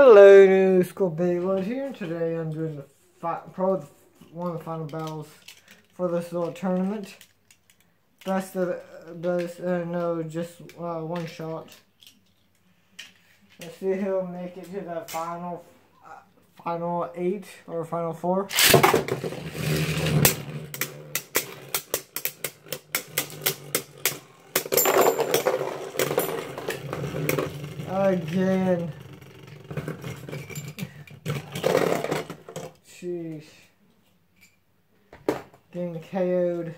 Hello, New School Beyblade here, today I'm doing the probably one of the final battles for this little tournament. Best of best, uh, no, just uh, one shot. Let's see who'll make it to the final, uh, final eight or final four. Again. Sheesh. Getting KO'd.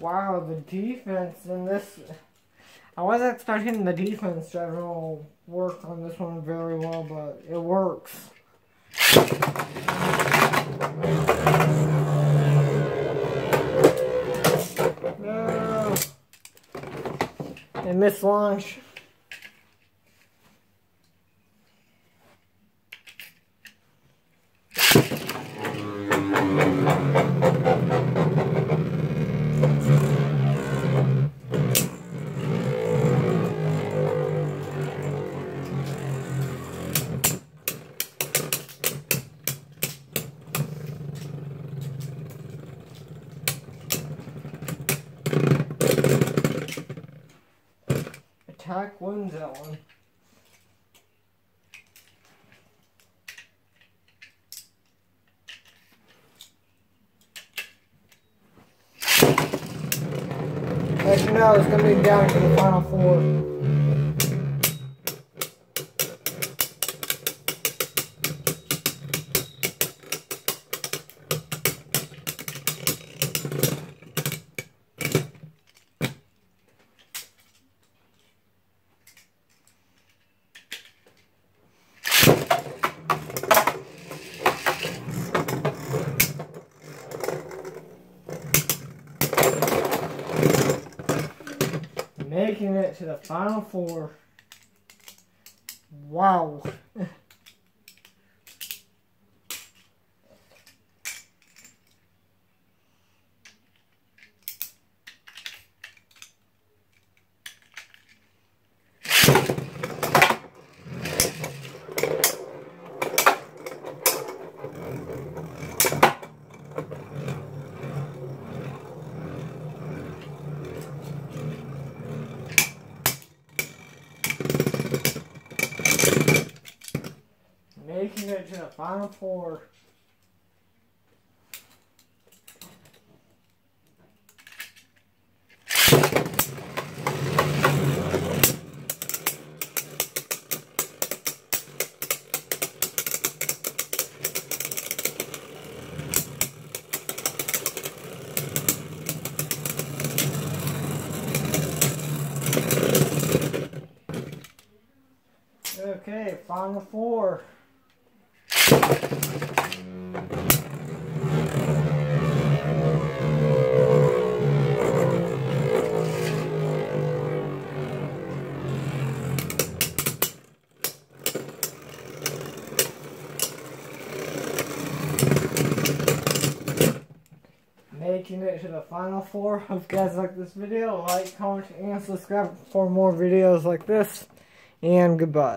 Wow, the defense in this. I wasn't expecting the defense to ever work on this one very well, but it works. No. And miss launch. Attack wins that one. As you know, it's going to be down to the final four. Making it to the final four. Wow. it to the final four. Okay, final four. Making it to the final four. Hope you guys like this video. Like, comment, and subscribe for more videos like this. And goodbye.